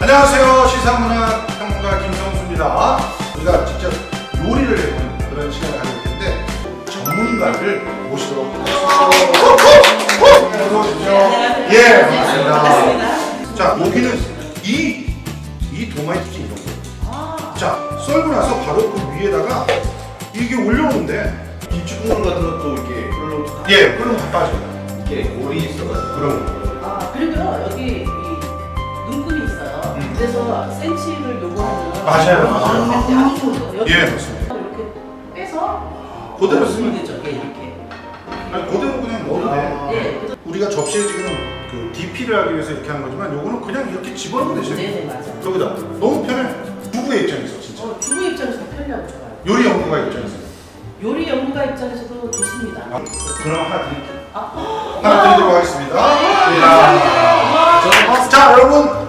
안녕하세요. 시사문화 평론가 김성수입니다. 우리가 직접 요리를 해보는 그런 시간을 가질 텐데 전문가를 모시도록 하겠습니다. 어서 오십시오. 예, 반갑습니다. 자, 여기는 이, 이 도마이티 이런 거. 자, 썰고 나서 바로 그 위에다가 이게 올려놓는데 김치 국물 같은 것도 이렇게 별로 예, 그럼 다 빠져요. 이렇게 오리 있어가지고 그럼 아 그리고 여기 이 눈금이 있어요. 음. 그래서 센치를 요구하면 맞아요. 맞아요. 여기 예, 맞습니다. 이렇게 빼서 그대로 쓰면 되죠. 예, 이렇게. 아니, 그대로 그냥 넣어도 돼. 예, 그래서- 우리가 접시에 지금 그 DP를 하기 위해서 이렇게 하는 거지만 요거는 그냥 이렇게 집어넣으면 되죠. 네, 네, 맞아요. 여기다 너무 편해. 부부의 입장에서 진짜. 어, 주부 입장에서 편리하고 좋아요. 요리 연구가 입장에서. 요리 연구가 입장에서도 좋습니다. 아, 그럼 하나 드릴게요. 아, 하나 드리도록 하겠습니다. 아, 예. 자, 여러분